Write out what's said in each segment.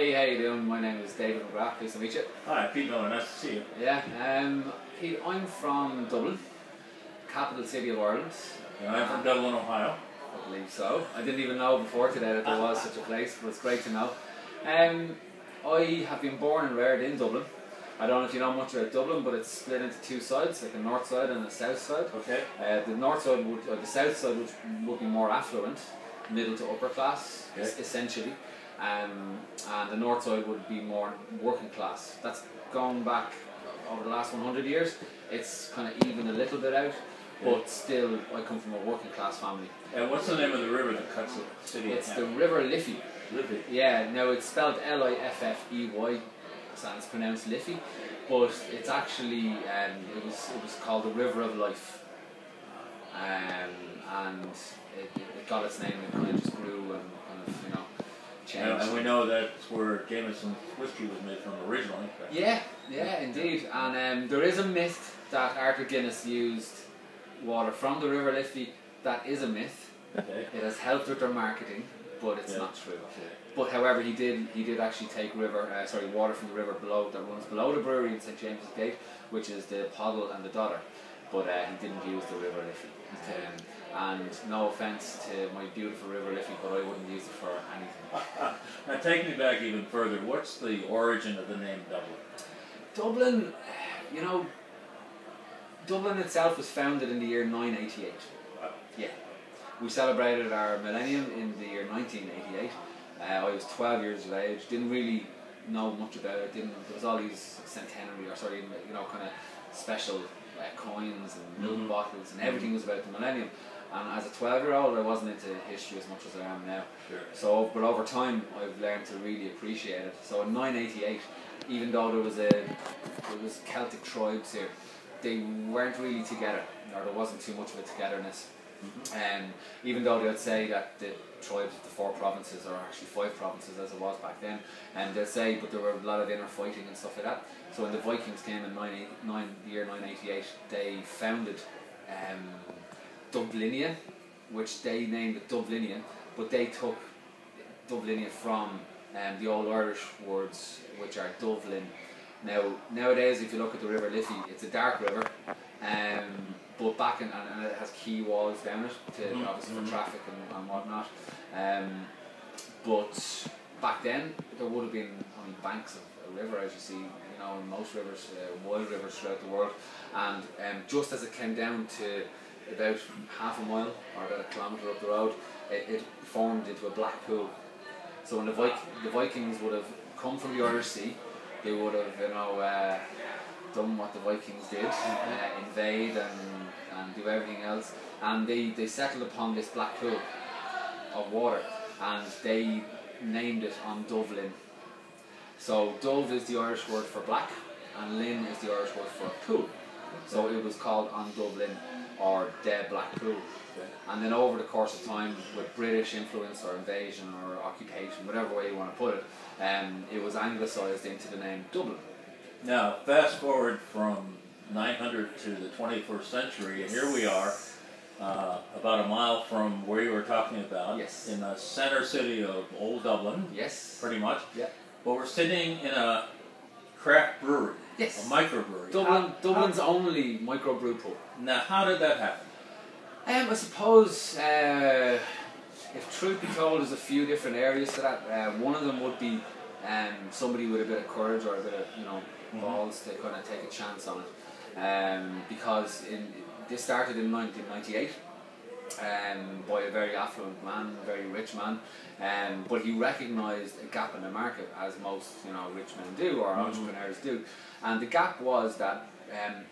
Hey, how you doing? My name is David McGrath. Pleased to meet you. Hi, Pete Miller. Nice to see you. Yeah, um, Pete, I'm from Dublin, capital city of Ireland. And I'm from Dublin, Ohio. I believe so. I didn't even know before today that there was such a place, but it's great to know. Um, I have been born and reared in Dublin. I don't know if you know much about Dublin, but it's split into two sides, like a north side and a south side. Okay. Uh, the north side would, or the south side would, would be more affluent, middle to upper class, Okay. es- essentially. Um, and the north side would be more working class. That's gone back over the last 100 years. It's kind of even a little bit out, but still, I come from a working class family. And what's the name of the river that cuts the city It's the? River Liffey. Liffey. Yeah, now it's spelled L I F F E Y, so it's pronounced Liffey, but it's actually um, it was it was called the River of Life, um, and it, it got its name. and kind of just grew and kind of you know And, changed. and we know that's where Jameson whiskey was made from originally. but- Yeah, yeah, indeed. And um, there is a myth that Arthur Guinness used water from the River Liffey. That is a myth. Okay. It has helped with their marketing, but it's Yeah. not true. But however, he did he did actually take river uh, sorry water from the river below that runs below the brewery in St James's Gate, which is the Poddle and the Dodder. But uh, he didn't use the River Liffey. Um, and no offence to my beautiful River Liffey, but I wouldn't use it for anything. now take me back even further. What's the origin of the name Dublin? Dublin, you know, Dublin itself was founded in the year 988. Wow. Yeah. We celebrated our millennium in the year 1988. Uh, I was 12 years of age, didn't really know much about it, didn't, there was all these centenary, or sorry, you know, kind of special uh, coins and milk Mhm. bottles and everything was about the millennium. And as a 12 year old, I wasn't into history as much as I am now. Sure. So, but over time, I've learned to really appreciate it. So in 988, even though there was a there was Celtic tribes here, they weren't really together, or there wasn't too much of a togetherness. Um, even though they'd say that the tribes of the four provinces, are actually five provinces as it was back then, and they'd say, but there were a lot of inner fighting and stuff like that. So when the Vikings came in nine, nine, the year 988, they founded um, Dublinia, which they named it Dublinia, but they took Dublinia from um, the old Irish words, which are Dublin. Now, nowadays, if you look at the River Liffey, it's a dark river, um, but back in, and, and it has quay walls down it, to, Mhm, obviously for traffic and, and whatnot. Um, but back then, there would have been only banks of a river, as you see, you know, in most rivers, uh, wild rivers throughout the world. And um, just as it came down to about half a mile or about a kilometre up the road, it, it formed into a black pool. So when the, Vik- the Vikings would have come from the Irish Sea, they would have, you know, uh, done what the Vikings did, uh, invade and, and do everything else. And they, they settled upon this black pool of water and they named it on Dublin. So Dubh is the Irish word for black and Linn is the Irish word for pool. So it was called on Dublin or the Black Pool. And then over the course of time, with British influence or invasion or occupation, whatever way you want to put it, um, it was anglicised into the name Dublin. Now, fast forward from 900 to the 21st century, and here we are, uh, about a mile from where you were talking about, Yes. in the center city of Old Dublin, Yes. pretty much. Yeah. But we're sitting in a craft brewery, Yes. a microbrewery. Dublin, How- Dublin's only microbrew pub. Now, how did that happen? Um, I suppose, uh, if truth be told, there's a few different areas to that. Uh, one of them would be um, somebody with a bit of courage or a bit of you know Mhm. balls to kind of take a chance on it, um, because in this started in 1998. Um, by a very affluent man, a very rich man, um, but he recognised a gap in the market, as most you know rich men do or Mhm. entrepreneurs do, and the gap was that um,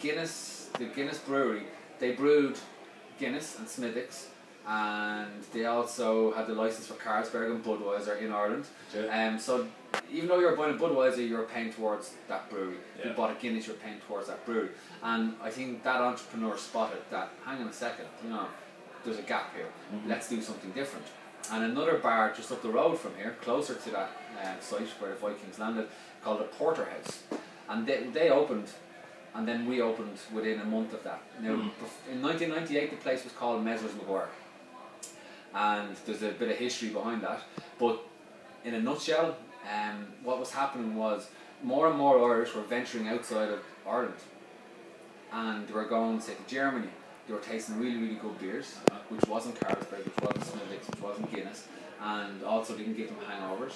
Guinness, the Guinness brewery, they brewed Guinness and Smithwick's, and they also had the license for Carlsberg and Budweiser in Ireland. Um, so even though you're buying a Budweiser, you're paying towards that brewery. If you bought a Guinness, you're paying towards that brewery. And I think that entrepreneur spotted that. Hang on a second, you know, there's a gap here. Mhm. Let's do something different. And another bar just up the road from here, closer to that uh, site where the Vikings landed, called the Porterhouse, and they they opened. And then we opened within a month of that. Now, Mhm. in 1998, the place was called Messrs. Maguire and there's a bit of history behind that. But in a nutshell, um, what was happening was more and more Irish were venturing outside of Ireland, and they were going say to Germany. They were tasting really really good beers, which wasn't Carlsberg, which wasn't Smithwick's, which wasn't Guinness, and also didn't give them hangovers,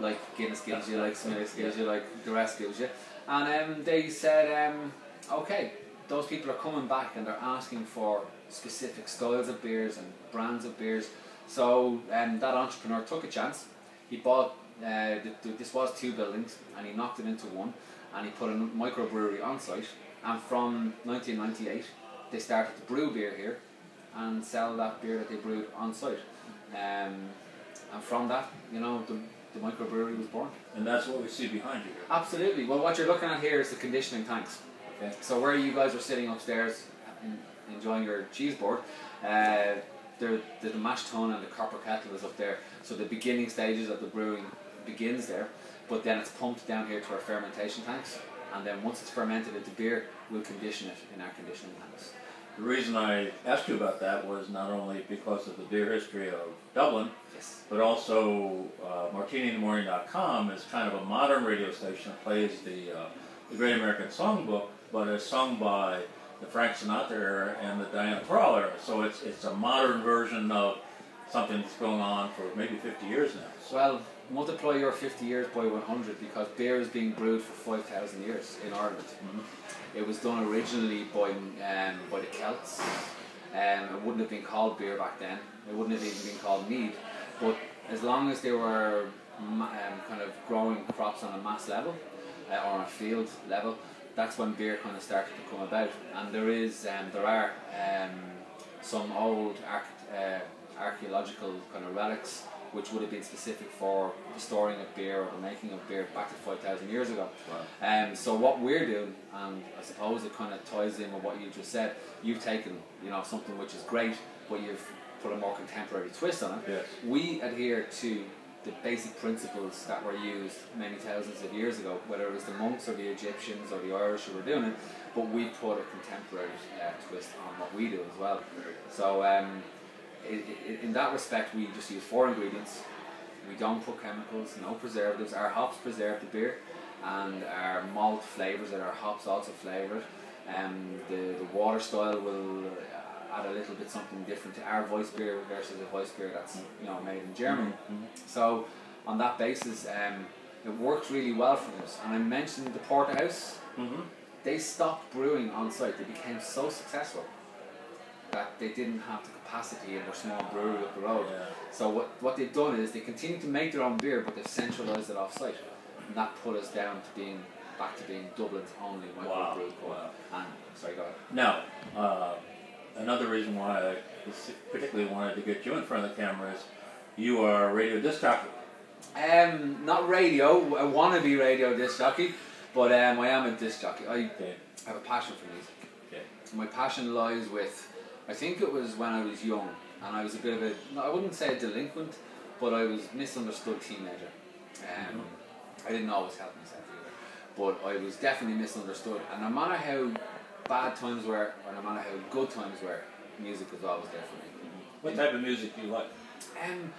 like Guinness gives you, like Smithwick's gives you, like the rest gives you. And um, they said, um, okay, those people are coming back and they're asking for specific styles of beers and brands of beers. So um, that entrepreneur took a chance. He bought, uh, th- th- this was two buildings, and he knocked it into one, and he put a microbrewery on site. And from 1998, they started to brew beer here and sell that beer that they brewed on site. Um, and from that, you know, the, the microbrewery was born. And that's what we see behind you here. Absolutely. Well, what you're looking at here is the conditioning tanks. Okay. So where you guys are sitting upstairs en- enjoying your cheese board, uh, the, the, the mash tun and the copper kettle is up there. So the beginning stages of the brewing begins there, but then it's pumped down here to our fermentation tanks, and then once it's fermented into beer, we'll condition it in our conditioning tanks. The reason I asked you about that was not only because of the beer history of Dublin, Yes. but also uh, MartiniInTheMorning.com is kind of a modern radio station that plays the, uh, the Great American Songbook, but it's sung by the Frank Sinatra era and the Diana Krall era. So it's, it's a modern version of something that's going on for maybe 50 years now. So, Well, multiply your 50 years by 100 because beer is being brewed for 5,000 years in Ireland. It was done originally by, um, by the Celts. Um, it wouldn't have been called beer back then. It wouldn't have even been called mead. But as long as they were um, kind of growing crops on a mass level uh, or on a field level, that's when beer kind of started to come about. And there is, um, there are um, some old arch- uh, archaeological kind of relics which would have been specific for the storing of beer or the making of beer back to 5,000 years ago. Um, so what we're doing, and I suppose it kind of ties in with what you just said, you've taken you know something which is great, but you've put a more contemporary twist on it. Yes. We adhere to the basic principles that were used many thousands of years ago, whether it was the monks or the Egyptians or the Irish who were doing it, but we put a contemporary uh, twist on what we do as well. So um, in that respect, we just use four ingredients. We don't put chemicals, no preservatives. Our hops preserve the beer, and our malt flavors it. Our hops also flavor it. Um, the the water style will add a little bit something different to our Weiss beer versus a Weiss beer that's you know made in Germany. So on that basis, um, it works really well for us. And I mentioned the porterhouse. Mm-hmm. They stopped brewing on site. They became so successful that they didn't have the capacity in their small brewery up the road. Yeah. So what, what they've done is they continue to make their own beer, but they've centralised it off site, and that put us down to being back to being Dublin's only Wow, microbrew pub. wow. And sorry, go ahead. Now, uh, another reason why I particularly wanted to get you in front of the camera is you are a radio disc jockey. Um, not radio. I want to be radio disc jockey, but um, I am a disc jockey. I Okay. have a passion for music. Okay. My passion lies with, I think it was when I was young, and I was a bit of a, no, I wouldn't say a delinquent, but I was misunderstood teenager. Um, I didn't always help myself either, but I was definitely misunderstood. And no matter how bad times were, or no matter how good times were, music was always there for me. What type of music do you like? Um,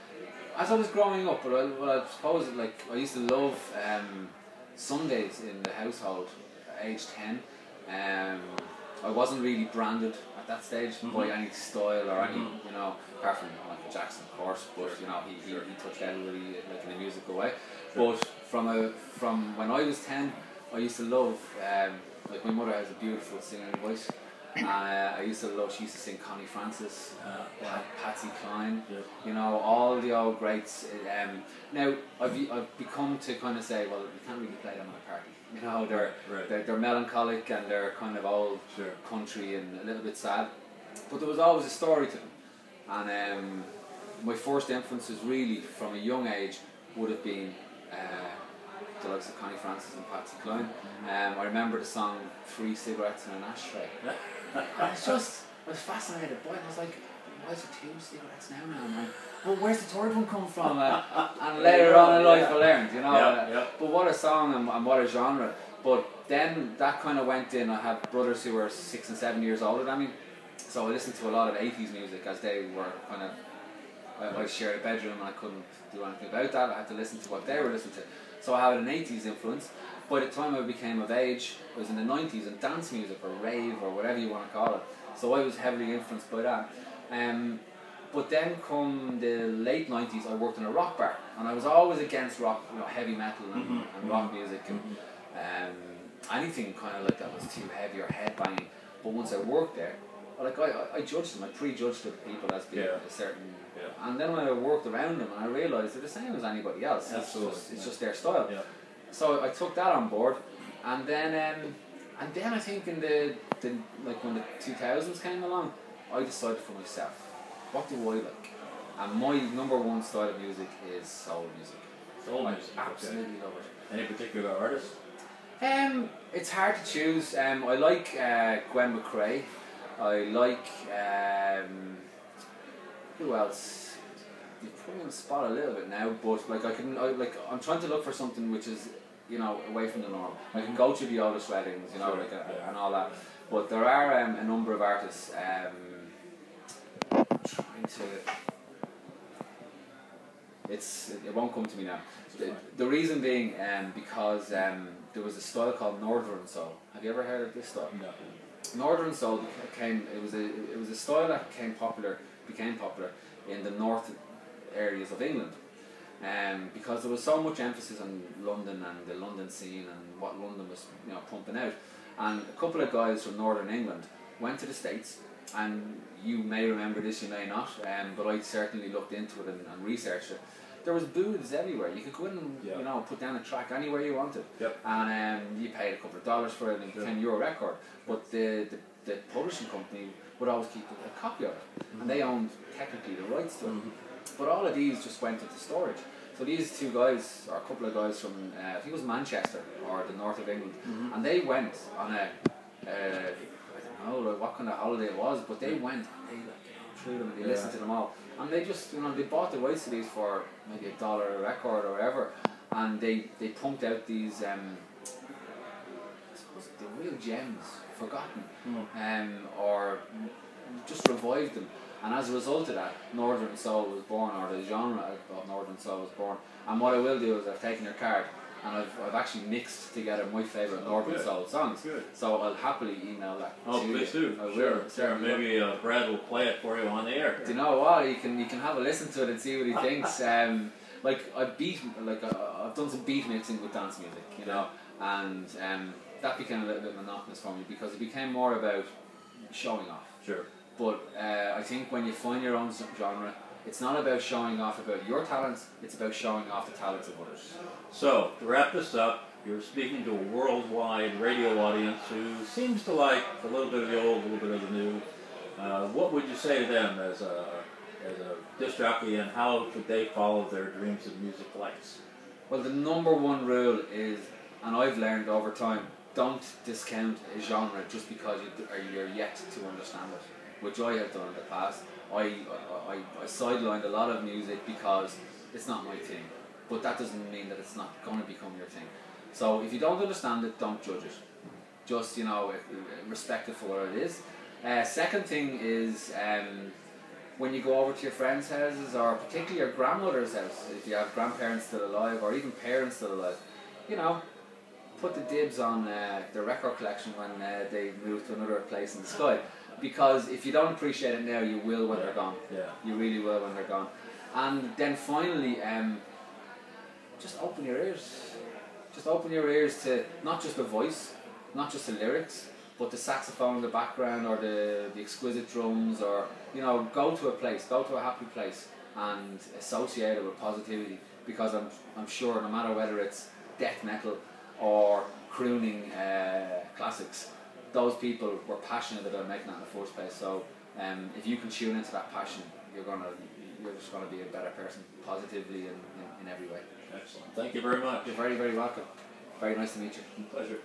as I was growing up, but I, well, I suppose like I used to love um, Sundays in the household, age ten. Um, I wasn't really branded at that stage by any style or any, Mhm. you know, apart from Michael Jackson, of course. But you know, he, he, he touched everybody like in a musical way. Sure. But from a from when I was ten, I used to love um, like my mother has a beautiful singing voice. Uh, I used to love. She used to sing Connie Francis, Uh, Pat, Patsy Cline Yeah. you know, all the old greats. Um, now, I've, I've become to kind of say, well, you can't really play them at a party. You know, they're, Right. they're, they're melancholic and they're kind of old Sure. country and a little bit sad. But there was always a story to them. And um, my first influences, really, from a young age, would have been uh, the likes of Connie Francis and Patsy Cline. Um, I remember the song Three Cigarettes in an Ashtray. And it's just, I was fascinated by it. I was like, why is it two cigarettes now, man? Like, well, where's the third one come from? Uh, and later on in life, I learned, you know. Yeah, uh, yeah. But what a song and, and what a genre. But then that kind of went in. I have brothers who were six and seven years older than me. So I listened to a lot of 80s music as they were kind of I, I shared a bedroom and I couldn't do anything about that. I had to listen to what they were listening to. So I had an 80s influence. By the time I became of age, I was in the 90s and dance music or rave or whatever you want to call it. So I was heavily influenced by that. Um, but then come the late 90s, I worked in a rock bar. And I was always against rock, you know, heavy metal and, Mhm. and rock music and um, anything kind of like that was too heavy or headbanging. But once I worked there, like I, I- I judged them, I prejudged the people as being Yeah. a certain. Yeah. And then when I worked around them, and I realised they're the same as anybody else. Absolutely, It's just, it's just their style. Yeah. So I took that on board, and then um, and then I think in the, the like when the two thousands came along, I decided for myself, what do I like? And my number one style of music is soul music. Soul I music. okay. absolutely love it. Any particular artist? Um, it's hard to choose. Um, I like uh, Gwen McCrae. I like um, who else? You put me on the spot a little bit now, but like I can, I, like I'm trying to look for something which is you know away from the norm. I can go to the oldest weddings, you know, Sure, like uh, yeah. and all that. But there are um, a number of artists. Um, trying to. It's it won't come to me now. The, the reason being um, because um, there was a style called Northern Soul. Have you ever heard of this style? No. Northern Soul came. It was a it was a style that became popular became popular in the north areas of England, um, because there was so much emphasis on London and the London scene and what London was you know pumping out, and a couple of guys from Northern England went to the States. And you may remember this, you may not, um, but I certainly looked into it and, and researched it. There was booths everywhere. You could go in and Yeah. you know put down a track anywhere you wanted Yep. and um, you paid a couple of dollars for it and it became your record. But the, the, the publishing company would always keep a copy of it, and they owned technically the rights to it. Mhm. But all of these just went into storage. So these two guys, or a couple of guys from, uh, I think it was Manchester or the north of England, Mhm. and they went on a, uh, I don't know like, what kind of holiday it was, but they went and they like you know, through them and they Yeah. listened to them all, and they just you know they bought the rights to these for maybe a dollar a record or whatever, and they they pumped out these um, the real gems, forgotten, Mm. um, or just revived them. And as a result of that, Northern Soul was born, or the genre of- Northern Soul was born. And what I will do is I've taken your card and I've, I've actually mixed together my favourite Northern good. Soul songs. Good. So I'll happily email that Oh, to please you. do. I will, Sure. Sure. Maybe uh, Brad will play it for you on the air. Do you know what? You can you can have a listen to it and see what he thinks. Um, like I beat like uh, I've done some beat mixing with dance music, you know, and um, that became a little bit monotonous for me because it became more about showing off. Sure. But uh, I think when you find your own genre, it's not about showing off about your talents. It's about showing off the talents of others. So, to wrap this up, you're speaking to a worldwide radio audience who seems to like a little bit of the old, a little bit of the new. Uh, what would you say to them as a, as a disc jockey, and how should they follow their dreams of music likes? Well, the number one rule is, and I've learned over time, don't discount a genre just because you you're yet to understand it, which I have done in the past. I, I, I, sidelined a lot of music because it's not my thing, but that doesn't mean that it's not going to become your thing. So if you don't understand it, don't judge it. Just, you know, uh, respect it for what it is. Uh, second thing is um, when you go over to your friends' houses, or particularly your grandmother's house, if you have grandparents still alive, or even parents still alive, you know, put the dibs on uh, their record collection when uh, they move to another place in the sky. Because if you don't appreciate it now, you will when they're gone. Yeah. You really will when they're gone. And then finally, um, just open your ears. Just open your ears to not just the voice, not just the lyrics, but the saxophone in the background or the, the exquisite drums or, you know, go to a place, go to a happy place and associate it with positivity because I'm, I'm sure no matter whether it's death metal or crooning uh, classics, those people were passionate about making that in the first place. So um, if you can tune into that passion, you're gonna you're just gonna be a better person positively in, in, in every way. Excellent. Thank you very much. You're very very welcome. Very nice to meet you. Pleasure.